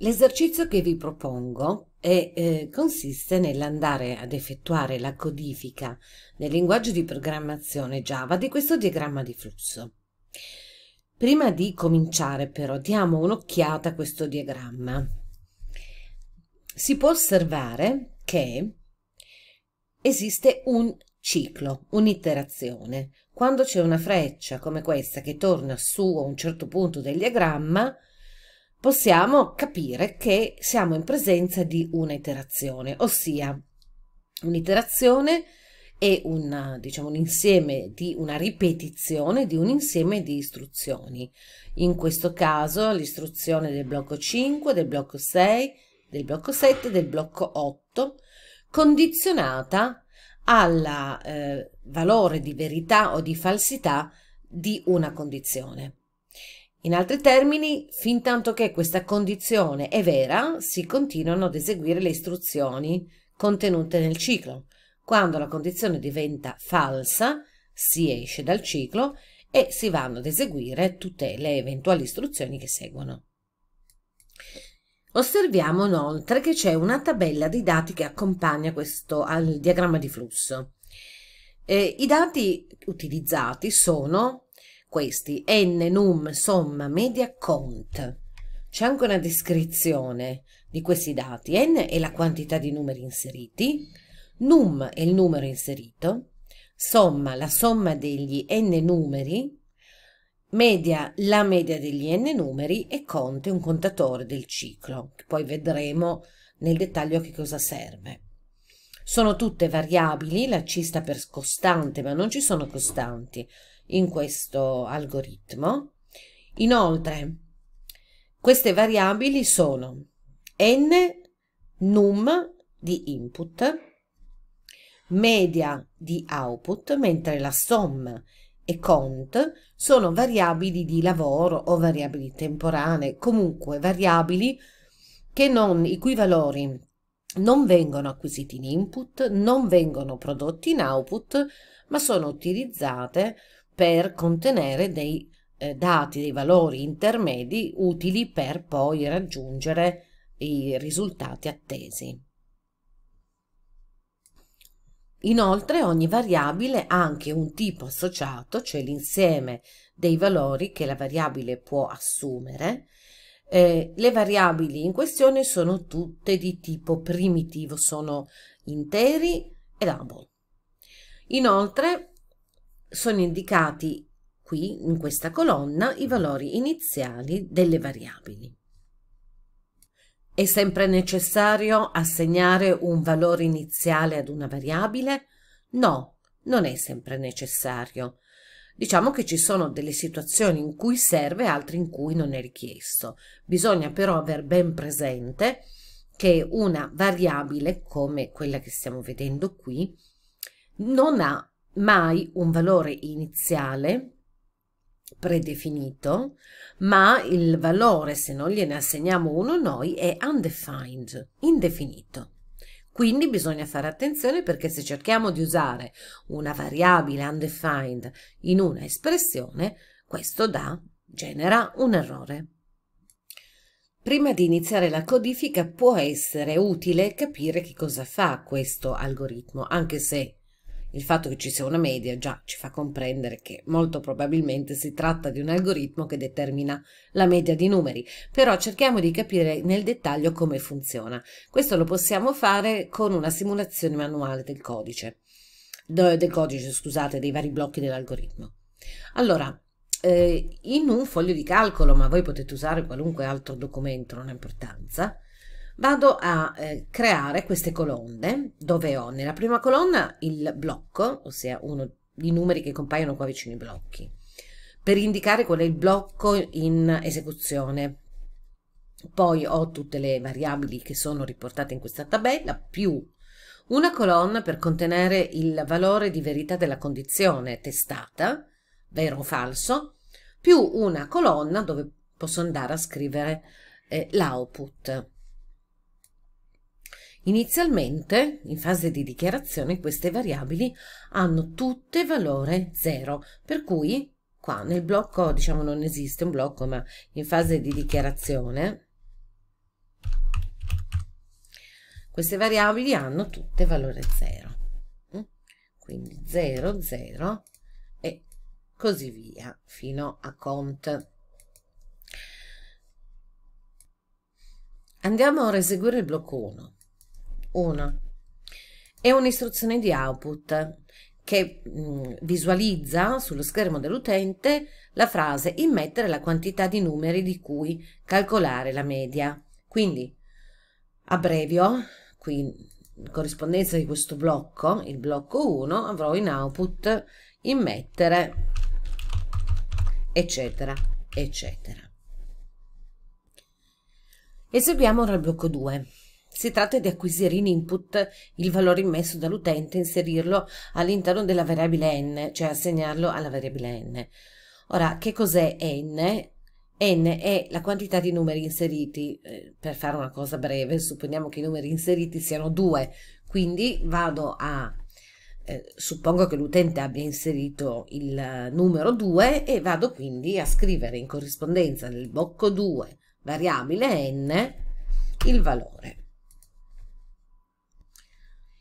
L'esercizio che vi propongo è, eh, consiste nell'andare ad effettuare la codifica nel linguaggio di programmazione Java di questo diagramma di flusso. Prima di cominciare però diamo un'occhiata a questo diagramma. Si può osservare che esiste un ciclo, un'iterazione. Quando c'è una freccia come questa che torna su a un certo punto del diagramma, possiamo capire che siamo in presenza di un'iterazione, ossia un'iterazione è una, diciamo, un insieme di una ripetizione di un insieme di istruzioni. In questo caso l'istruzione del blocco 5, del blocco 6, del blocco 7, del blocco 8, condizionata al eh, valore di verità o di falsità di una condizione. In altri termini, fin tanto che questa condizione è vera, si continuano ad eseguire le istruzioni contenute nel ciclo. Quando la condizione diventa falsa, si esce dal ciclo e si vanno ad eseguire tutte le eventuali istruzioni che seguono. Osserviamo inoltre che c'è una tabella di dati che accompagna questo al diagramma di flusso. Eh, I dati utilizzati sono questi n, num, somma, media, cont. C'è anche una descrizione di questi dati. n è la quantità di numeri inseriti, num è il numero inserito, somma la somma degli n numeri, media la media degli n numeri e cont è un contatore del ciclo, che poi vedremo nel dettaglio che cosa serve. Sono tutte variabili, la C sta per costante, ma non ci sono costanti in questo algoritmo. Inoltre, queste variabili sono n num di input, media di output, mentre la somma e cont sono variabili di lavoro o variabili temporanee, comunque variabili non, i cui valori non vengono acquisiti in input, non vengono prodotti in output, ma sono utilizzate per contenere dei eh, dati, dei valori intermedi utili per poi raggiungere i risultati attesi. Inoltre ogni variabile ha anche un tipo associato, cioè l'insieme dei valori che la variabile può assumere. Eh, le variabili in questione sono tutte di tipo primitivo, sono interi e double. Inoltre sono indicati qui in questa colonna i valori iniziali delle variabili. È sempre necessario assegnare un valore iniziale ad una variabile? No, non è sempre necessario. Diciamo che ci sono delle situazioni in cui serve, altre in cui non è richiesto. Bisogna però aver ben presente che una variabile, come quella che stiamo vedendo qui, non ha mai un valore iniziale predefinito, ma il valore, se non gliene assegniamo uno noi, è undefined, indefinito. Quindi bisogna fare attenzione perché se cerchiamo di usare una variabile undefined in una espressione, questo dà, genera un errore. Prima di iniziare la codifica può essere utile capire che cosa fa questo algoritmo, anche se il fatto che ci sia una media già ci fa comprendere che molto probabilmente si tratta di un algoritmo che determina la media di numeri, però cerchiamo di capire nel dettaglio come funziona. Questo lo possiamo fare con una simulazione manuale del codice, del codice, scusate, dei vari blocchi dell'algoritmo. Allora, eh, in un foglio di calcolo, ma voi potete usare qualunque altro documento, non ha importanza, vado a eh, creare queste colonne dove ho nella prima colonna il blocco, ossia uno dei numeri che compaiono qua vicino ai blocchi, per indicare qual è il blocco in esecuzione. Poi ho tutte le variabili che sono riportate in questa tabella, più una colonna per contenere il valore di verità della condizione testata, vero o falso, più una colonna dove posso andare a scrivere eh, l'output. Inizialmente, in fase di dichiarazione, queste variabili hanno tutte valore 0, per cui qua nel blocco, diciamo non esiste un blocco, ma in fase di dichiarazione Queste variabili hanno tutte valore 0. Mm? Quindi 0, 0 e così via fino a cont. Andiamo ora a eseguire il blocco 1. 1. È un'istruzione di output che mh, mm, visualizza sullo schermo dell'utente la frase immettere la quantità di numeri di cui calcolare la media. Quindi, abbrevio, qui in corrispondenza di questo blocco, il blocco 1, avrò in output immettere, eccetera, eccetera. Eseguiamo ora il blocco 2. Si tratta di acquisire in input il valore immesso dall'utente e inserirlo all'interno della variabile n, cioè assegnarlo alla variabile n. Ora, che cos'è n? n è la quantità di numeri inseriti. Eh, per fare una cosa breve, supponiamo che i numeri inseriti siano due, quindi vado a eh, suppongo che l'utente abbia inserito il numero 2 e vado quindi a scrivere in corrispondenza del blocco 2 variabile n il valore.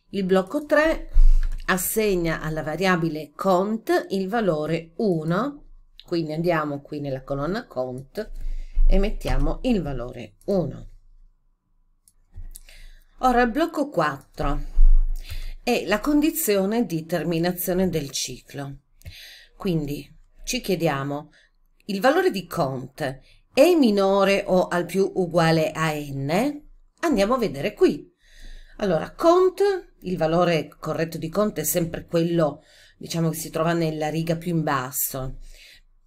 Il blocco 3 assegna alla variabile cont il valore 1, quindi andiamo qui nella colonna cont e mettiamo il valore 1. Ora il blocco 4 è la condizione di terminazione del ciclo. Quindi ci chiediamo il valore di cont è minore o al più uguale a n? Andiamo a vedere qui. Allora, cont, il valore corretto di cont è sempre quello, diciamo, che si trova nella riga più in basso,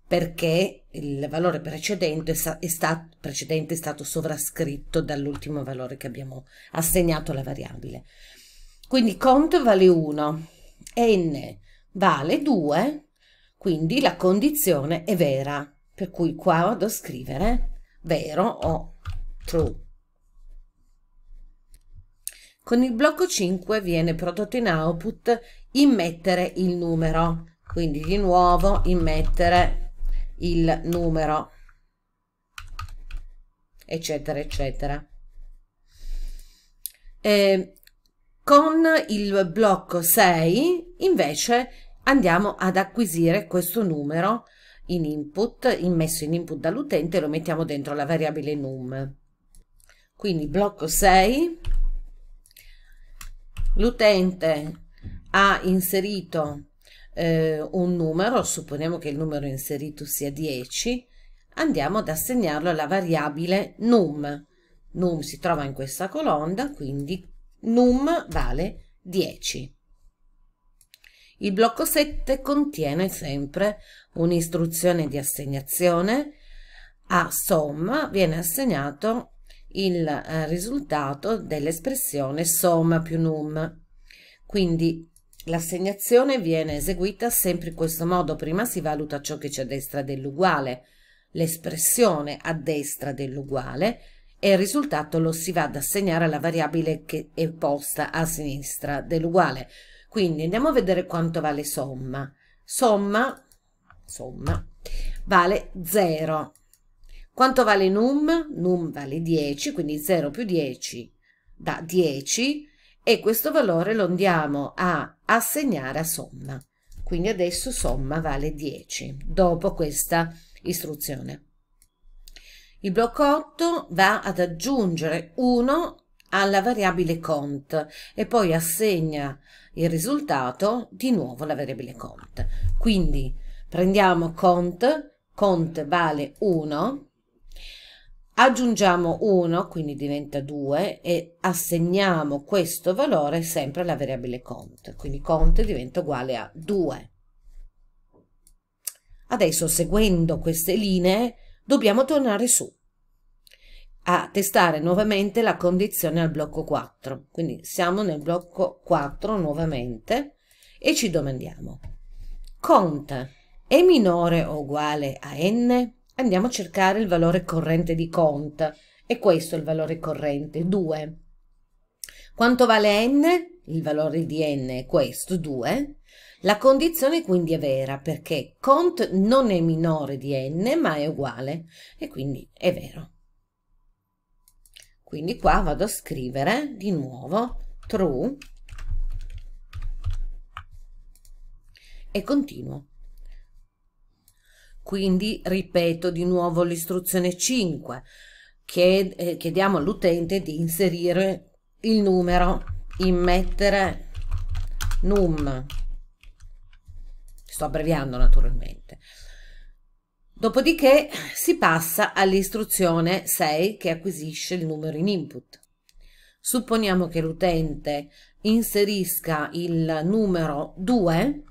perché il valore precedente è, stato, precedente è stato sovrascritto dall'ultimo valore che abbiamo assegnato alla variabile. Quindi cont vale 1, n vale 2, quindi la condizione è vera, per cui qua vado a scrivere vero o true. Con il blocco 5 viene prodotto in output immettere il numero, quindi di nuovo immettere il numero, eccetera, eccetera. E con il blocco 6 invece andiamo ad acquisire questo numero in input, immesso in input dall'utente lo mettiamo dentro la variabile num. Quindi blocco 6 l'utente ha inserito eh, un numero, supponiamo che il numero inserito sia 10, andiamo ad assegnarlo alla variabile num. Num si trova in questa colonna, quindi num vale 10. Il blocco 7 contiene sempre un'istruzione di assegnazione. A somma viene assegnato il eh, risultato dell'espressione somma più num. Quindi l'assegnazione viene eseguita sempre in questo modo. Prima si valuta ciò che c'è a destra dell'uguale, l'espressione a destra dell'uguale e il risultato lo si va ad assegnare alla variabile che è posta a sinistra dell'uguale. Quindi andiamo a vedere quanto vale somma. Somma, somma vale 0 quanto vale num? Num vale 10, quindi 0 più 10 dà 10 e questo valore lo andiamo a assegnare a somma. Quindi adesso somma vale 10 dopo questa istruzione. Il blocco 8 va ad aggiungere 1 alla variabile cont e poi assegna il risultato di nuovo alla variabile cont. Quindi prendiamo cont, cont vale 1 aggiungiamo 1, quindi diventa 2 e assegniamo questo valore sempre alla variabile cont, quindi cont diventa uguale a 2. Adesso seguendo queste linee dobbiamo tornare su a testare nuovamente la condizione al blocco 4, quindi siamo nel blocco 4 nuovamente e ci domandiamo cont è minore o uguale a n? Andiamo a cercare il valore corrente di cont e questo è il valore corrente 2 quanto vale n? il valore di n è questo 2 la condizione quindi è vera perché cont non è minore di n ma è uguale. E quindi è vero. Quindi qua vado a scrivere di nuovo true. E continuo quindi ripeto di nuovo l'istruzione 5 che eh, chiediamo all'utente di inserire il numero immettere num. Sto abbreviando naturalmente. Dopodiché si passa all'istruzione 6 che acquisisce il numero in input. Supponiamo che l'utente inserisca il numero 2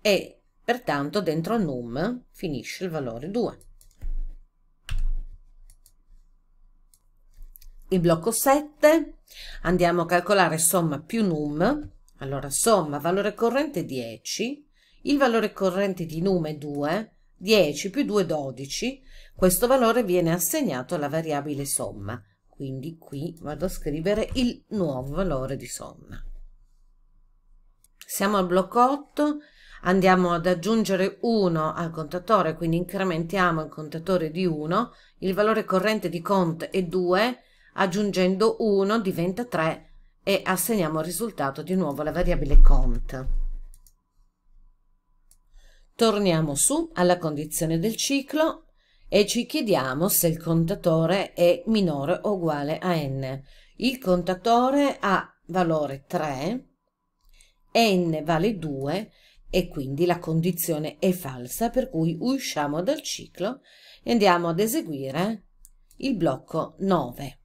e Pertanto dentro num finisce il valore 2. Il blocco 7 andiamo a calcolare somma più num, allora somma valore corrente 10, il valore corrente di num è 2, 10 più 2 12, questo valore viene assegnato alla variabile somma, quindi qui vado a scrivere il nuovo valore di somma. Siamo al blocco 8 andiamo ad aggiungere 1 al contatore, quindi incrementiamo il contatore di 1, il valore corrente di cont è 2, aggiungendo 1 diventa 3 e assegniamo il risultato di nuovo alla variabile cont. Torniamo su alla condizione del ciclo e ci chiediamo se il contatore è minore o uguale a n. Il contatore ha valore 3, n vale 2 e quindi la condizione è falsa per cui usciamo dal ciclo e andiamo ad eseguire il blocco 9.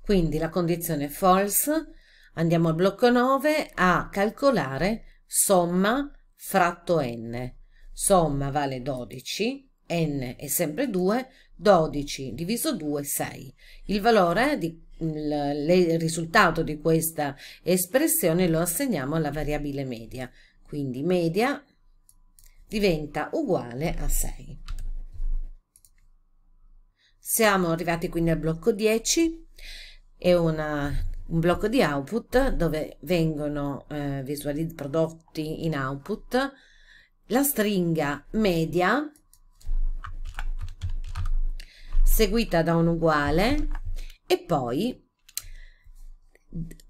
Quindi la condizione è false, andiamo al blocco 9 a calcolare somma fratto n. Somma vale 12, n è sempre 2, 12 diviso 2 6. Il valore di il, risultato di questa espressione lo assegniamo alla variabile media quindi media diventa uguale a 6. Siamo arrivati quindi al blocco 10, è una, un blocco di output dove vengono eh, prodotti in output la stringa media seguita da un uguale e poi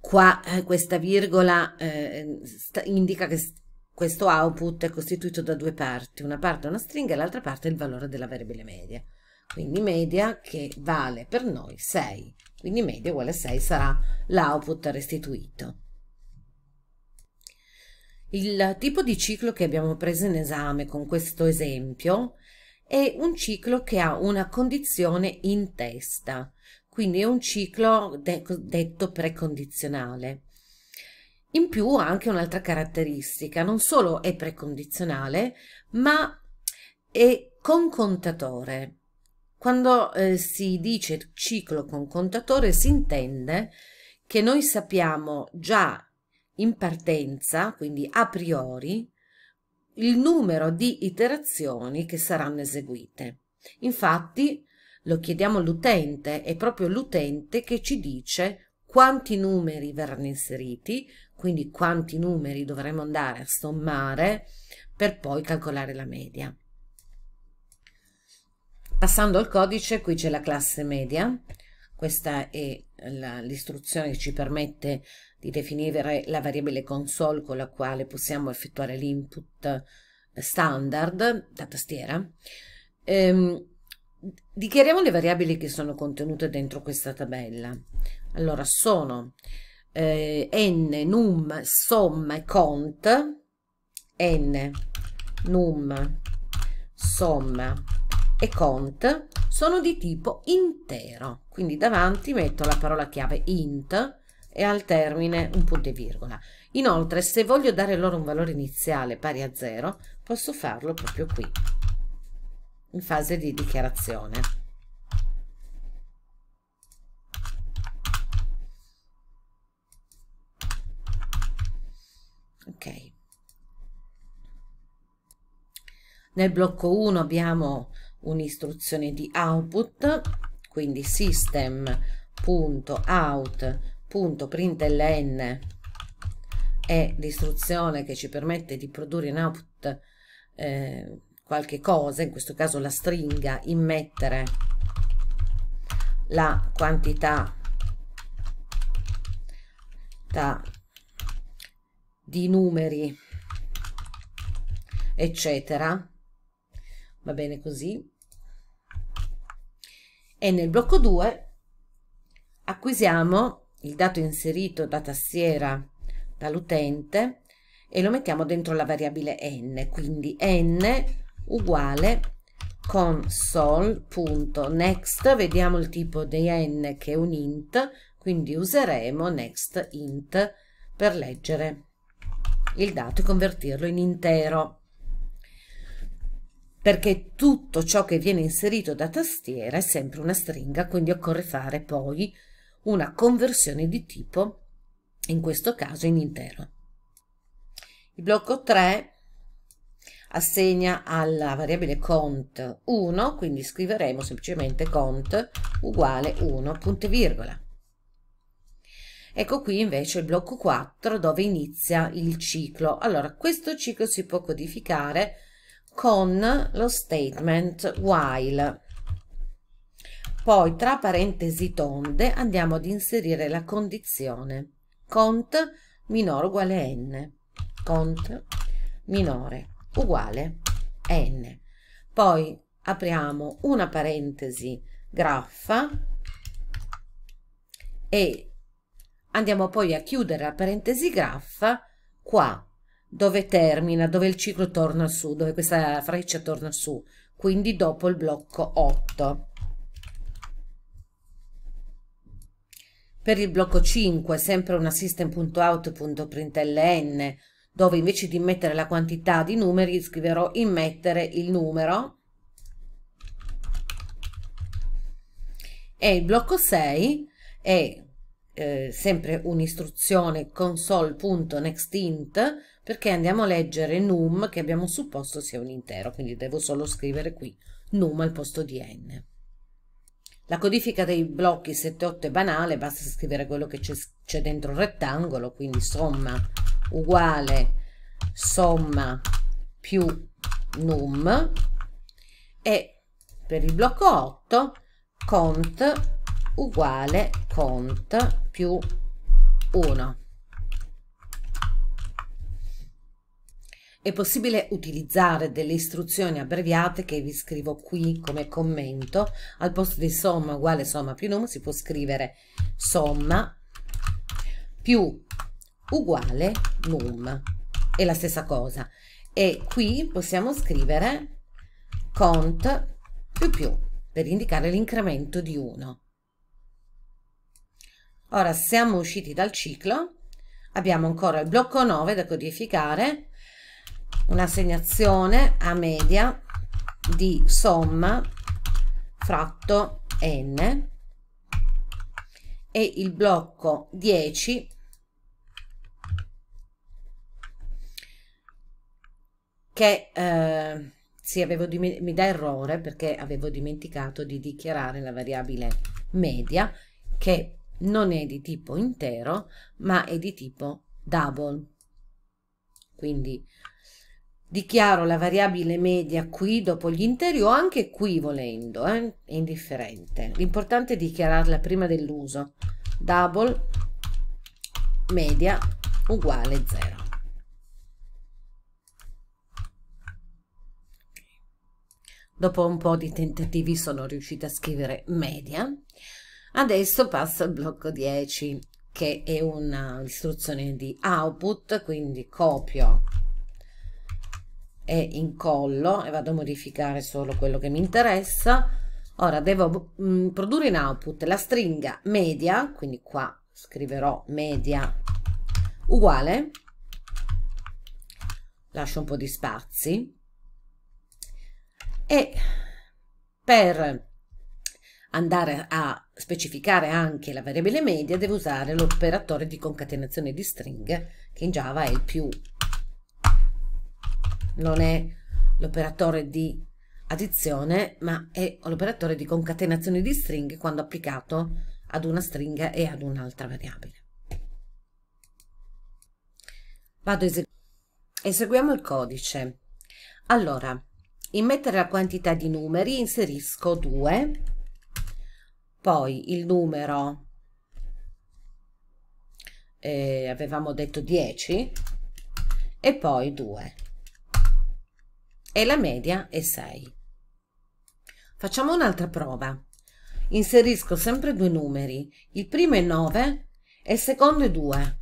qua eh, questa virgola eh, indica che questo output è costituito da due parti, una parte è una stringa e l'altra parte è il valore della variabile media. Quindi media che vale per noi 6, quindi media uguale a 6 sarà l'output restituito. Il tipo di ciclo che abbiamo preso in esame con questo esempio è un ciclo che ha una condizione in testa, quindi è un ciclo de detto precondizionale. In più ha anche un'altra caratteristica, non solo è precondizionale, ma è con contatore. Quando eh, si dice ciclo con contatore si intende che noi sappiamo già in partenza, quindi a priori, il numero di iterazioni che saranno eseguite. Infatti lo chiediamo all'utente, è proprio l'utente che ci dice quanti numeri verranno inseriti, quindi quanti numeri dovremo andare a sommare per poi calcolare la media. Passando al codice, qui c'è la classe media, questa è l'istruzione che ci permette di definire la variabile console con la quale possiamo effettuare l'input standard da tastiera. Ehm, dichiariamo le variabili che sono contenute dentro questa tabella. Allora, sono eh, n, num, somma e cont, n, num, somma e cont sono di tipo intero, quindi davanti metto la parola chiave int e al termine un punto e virgola. Inoltre, se voglio dare loro un valore iniziale pari a 0, posso farlo proprio qui, in fase di dichiarazione. Ok. Nel blocco 1 abbiamo un'istruzione di output quindi system.out.println è l'istruzione che ci permette di produrre in output eh, qualche cosa, in questo caso la stringa, immettere la quantità di numeri eccetera. Va bene così. E nel blocco 2 acquisiamo il dato inserito da tastiera dall'utente e lo mettiamo dentro la variabile n quindi n uguale console.next vediamo il tipo di n che è un int quindi useremo next int per leggere il dato e convertirlo in intero. Perché tutto ciò che viene inserito da tastiera è sempre una stringa quindi occorre fare poi una conversione di tipo in questo caso in intero. Il blocco 3 assegna alla variabile cont 1 quindi scriveremo semplicemente cont uguale 1 punto e virgola Ecco qui invece il blocco 4 dove inizia il ciclo. Allora, questo ciclo si può codificare con lo statement while. Poi tra parentesi tonde andiamo ad inserire la condizione cont minore uguale n. Cont minore uguale n. Poi apriamo una parentesi graffa e Andiamo poi a chiudere la parentesi graffa qua, dove termina, dove il ciclo torna su, dove questa freccia torna su, quindi dopo il blocco 8. Per il blocco 5 sempre una system.out.println dove invece di mettere la quantità di numeri scriverò immettere il numero e il blocco 6 è eh, sempre un'istruzione console.nextint perché andiamo a leggere num che abbiamo supposto sia un intero, quindi devo solo scrivere qui num al posto di n. La codifica dei blocchi 7 8 è banale, basta scrivere quello che c'è dentro il rettangolo, quindi somma uguale somma più num e per il blocco 8 cont uguale cont più 1. È possibile utilizzare delle istruzioni abbreviate che vi scrivo qui come commento. Al posto di somma uguale somma più num si può scrivere somma più uguale num. È la stessa cosa. E qui possiamo scrivere cont più più per indicare l'incremento di 1. Ora siamo usciti dal ciclo, abbiamo ancora il blocco 9 da codificare, un'assegnazione a media di somma fratto n e il blocco 10 che eh, sì, avevo mi dà errore perché avevo dimenticato di dichiarare la variabile media che non è di tipo intero, ma è di tipo double. Quindi dichiaro la variabile media qui dopo gli interi o anche qui volendo, eh? è indifferente. L'importante è dichiararla prima dell'uso. Double media uguale 0. Dopo un po' di tentativi sono riuscita a scrivere media Adesso passo al blocco 10 che è un'istruzione di output, quindi copio e incollo e vado a modificare solo quello che mi interessa. Ora devo mh, mm, produrre in output la stringa media, quindi qua scriverò media uguale, lascio un po' di spazi e per andare a specificare anche la variabile media devo usare l'operatore di concatenazione di stringhe che in Java è il più. Non è l'operatore di addizione ma è l'operatore di concatenazione di stringhe quando applicato ad una stringa e ad un'altra variabile. Vado a eseguiamo il codice. Allora in mettere la quantità di numeri inserisco 2 poi il numero eh, avevamo detto 10 e poi 2 e la media è 6 facciamo un'altra prova. Inserisco sempre due numeri. Il primo è 9 e il secondo è 2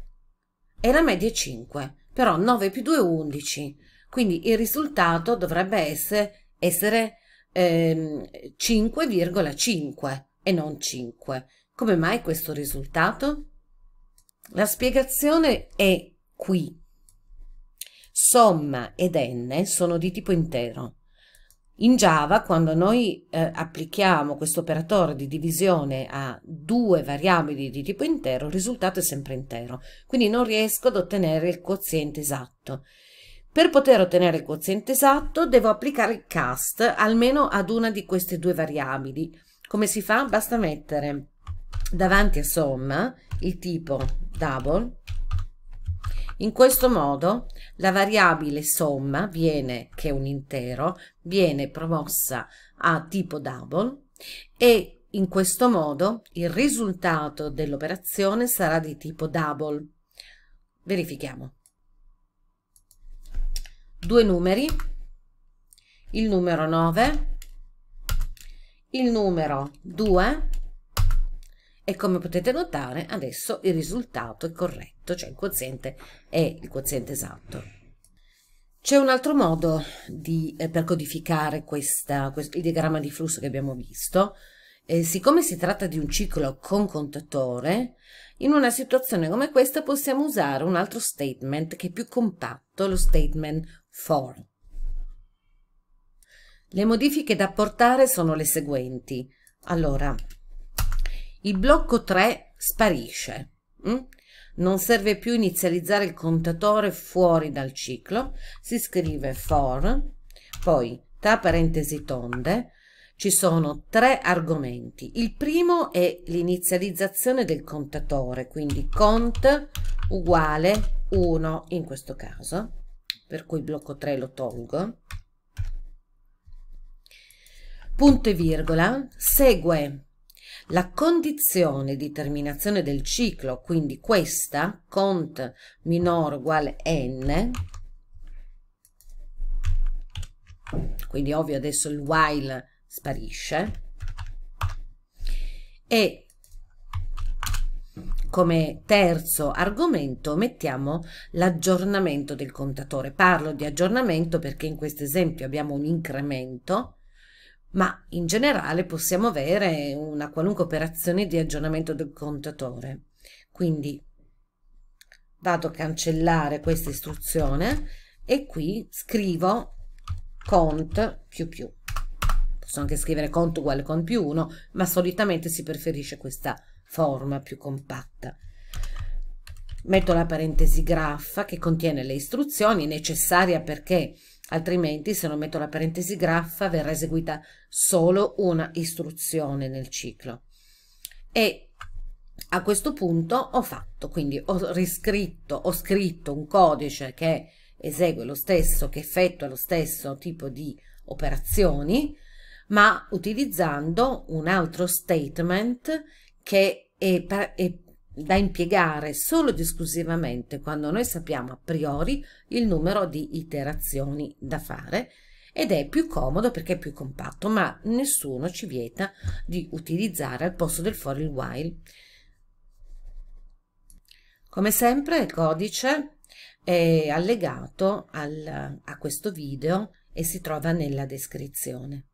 e la media è 5 però 9 più 2 è 11 quindi il risultato dovrebbe essere, essere ehm, 5,5 e non 5 come mai questo risultato? La spiegazione è qui. Somma ed n sono di tipo intero. In Java, quando noi eh, applichiamo questo operatore di divisione a due variabili di tipo intero, il risultato è sempre intero, quindi non riesco ad ottenere il quoziente esatto. Per poter ottenere il quoziente esatto devo applicare il cast almeno ad una di queste due variabili. Come si fa? Basta mettere davanti a somma il tipo double. In questo modo la variabile somma viene che è un intero viene promossa a tipo double e in questo modo il risultato dell'operazione sarà di tipo double. Verifichiamo. Due numeri. Il numero 9 il numero 2 e come potete notare adesso il risultato è corretto, cioè il quoziente è il quoziente esatto. C'è un altro modo di, eh, per codificare questa, questo, il diagramma di flusso che abbiamo visto. Eh, siccome si tratta di un ciclo con contatore, in una situazione come questa possiamo usare un altro statement che è più compatto, lo statement for. Le modifiche da apportare sono le seguenti. Allora, il blocco 3 sparisce. Mm? Non serve più inizializzare il contatore fuori dal ciclo. Si scrive for, poi tra parentesi tonde, ci sono tre argomenti. Il primo è l'inizializzazione del contatore, quindi cont uguale 1 in questo caso, per cui blocco 3 lo tolgo. Punto e virgola, segue la condizione di terminazione del ciclo, quindi questa, cont minore uguale n, quindi ovvio adesso il while sparisce, e come terzo argomento mettiamo l'aggiornamento del contatore. Parlo di aggiornamento perché in questo esempio abbiamo un incremento ma in generale possiamo avere una qualunque operazione di aggiornamento del contatore. Quindi vado a cancellare questa istruzione e qui scrivo cont più più. Posso anche scrivere cont uguale con più 1, ma solitamente si preferisce questa forma più compatta. Metto la parentesi graffa che contiene le istruzioni necessaria perché altrimenti se non metto la parentesi graffa verrà eseguita solo una istruzione nel ciclo. E a questo punto ho fatto, quindi ho riscritto, ho scritto un codice che esegue lo stesso, che effettua lo stesso tipo di operazioni, ma utilizzando un altro statement che è, è da impiegare solo ed esclusivamente quando noi sappiamo a priori il numero di iterazioni da fare ed è più comodo perché è più compatto, ma nessuno ci vieta di utilizzare al posto del for il while. Come sempre il codice è allegato al, a questo video e si trova nella descrizione.